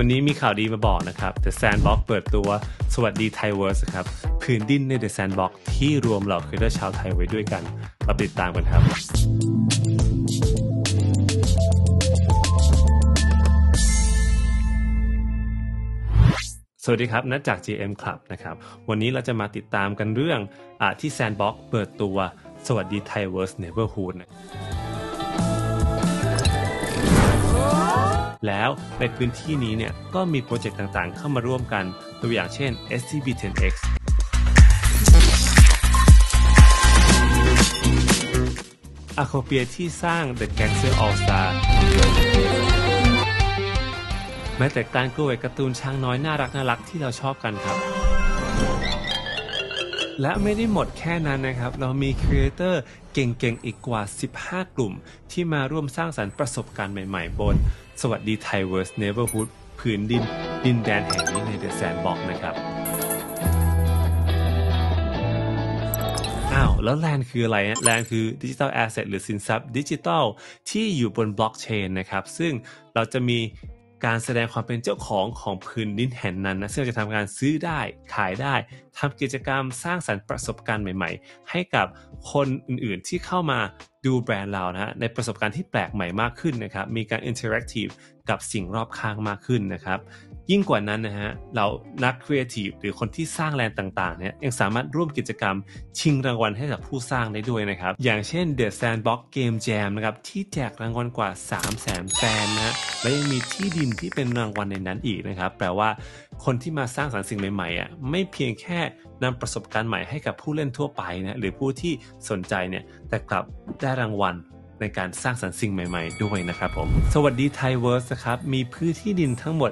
วันนี้มีข่าวดีมาบอกนะครับ The Sandbox เปิดตัวสวัสดี Thaiverse ครับพื้นดินใน The Sandbox ที่รวมเหล่า creator ชาวไทยไว้ด้วยกันมาติดตามกันครับ สวัสดีครับนัดจาก GM Club นะครับ วันนี้เราจะมาติดตามกันเรื่องที่ Sandbox เปิดตัวสวัสดีไทยเวิร์สเนเ e อร์ฮูดนะ แล้วในพื้นที่นี้เนี่ยก็มีโปรเจกต์ต่างๆ เข้ามาร่วมกันตัวอย่างเช่น SCB10X Arcopia ที่สร้าง The Gangster All Star แม้แต่ก้านกล้วยการ์ตูนช้างน้อยน่ารักน่ารักที่เราชอบกันครับ และไม่ได้หมดแค่นั้นนะครับ เรามี creator เก่งๆ อีกกว่า 15 กลุ่ม ที่มาร่วมสร้างสรรค์ประสบการณ์ใหม่ๆ บน สวัสดี Thaiverse Neighborhood พื้นดิน ดินแดนแห่งนี้ใน The Sandbox นะครับ อ้าว แล้ว land คืออะไรฮะ land คือ digital asset หรือสินทรัพย์ดิจิทัลที่อยู่บนบล็อกเชนนะครับ ซึ่งเราจะมี การแสดงความเป็นเจ้าของของพื้นดินแห่งนั้นนะซึ่งจะทำการซื้อได้ขายได้ทำกิจกรรมสร้างสรรค์ประสบการณ์ใหม่ ๆ ให้กับคนอื่นๆที่เข้ามาดูแบรนด์เรานะฮะในประสบการณ์ที่แปลกใหม่มากขึ้นนะครับมีการ interactive กับสิ่งรอบข้างมากขึ้นนะครับ ยิ่งกว่านั้นนะฮะเรานักครีเอทีฟหรือคนที่สร้าง land ต่างๆเนี่ยยังสามารถร่วมกิจกรรม ชิงรางวัลให้กับผู้สร้างได้ด้วยนะครับ อย่างเช่น The Sandbox Game Jam นะครับที่แจกรางวัลกว่า 3 0 0 0 0 0 SAND นะและยังมีที่ดินที่เป็นรางวัลในนั้นอีกนะครับ แปลว่าคนที่มาสร้างสรรค์สิ่งใหม่ๆอะไม่เพียงแค่นำประสบการณ์ใหม่ให้กับผู้เล่นทั่วไปนะหรือผู้ที่สนใจเนี่ยแต่กลับได้รางวัลในการสร้างสรรค์สิ่งใหม่ ๆ ด้วยนะครับผม สวัสดี Thaiverse นะครับ มีพื้นที่ดินทั้งหมด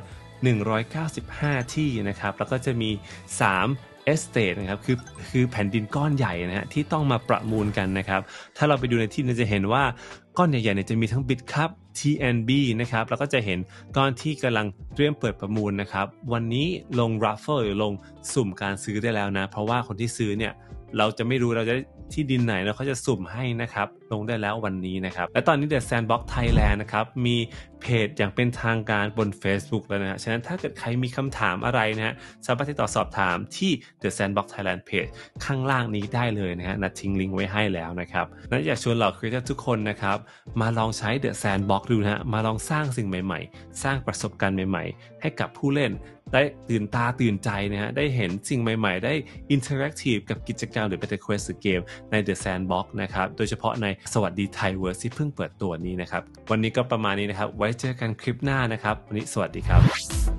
195 ที่นะครับ แล้วก็จะมี 3เอสเต e นะครับคือคือแผ่นดินก้อนใหญ่นะฮะที่ต้องมาประมูลกันนะครับ ถ้าเราไปดูในที่นี้จะเห็นว่าก้อนใหญ่ๆเนี่ยจะมีทั้ง Bitkub TNB นะครับแล้วก็จะเห็นก้อนที่กำลังเตรียมเปิดประมูลนะครับ วันนี้ลง raffle หรือลงสุ่มการซื้อได้แล้วนะ เพราะว่าคนที่ซื้อเนี่ยเราจะไม่รู้เราจะ ที่ดินไหนแล้วเขาจะสุ่มให้นะครับ ลงได้แล้ววันนี้นะครับ และตอนนี้ The Sandbox Thailand นะครับ มีเพจอย่างเป็นทางการบน Facebook แล้วนะฮะฉะนั้นถ้าเกิดใครมีคำถามอะไรนะฮะสามารถติดต่อสอบถามที่ The Sandbox Thailand Page ข้างล่างนี้ได้เลยนะฮะนัดทิ้งลิงก์ไว้ให้แล้วนะครับนัดอยากชวนเหล่าครีเอเตอร์ทุกคนนะครับ มาลองใช้ The Sandbox ดูนะฮะมาลองสร้างสิ่งใหม่ ๆ สร้างประสบการณ์ใหม่ ๆ ให้กับผู้เล่น ได้ตื่นตาตื่นใจนะฮะได้เห็นสิ่งใหม่ๆ ได้ interactive กับกิจกรรมหรือเป็น quest เกมใน The Sandbox นะครับโดยเฉพาะในสวัสดี Thaiverse ที่เพิ่งเปิดตัวนี้นะครับวันนี้ก็ประมาณนี้นะครับไว้เจอกันคลิปหน้านะครับ วันนี้สวัสดีครับ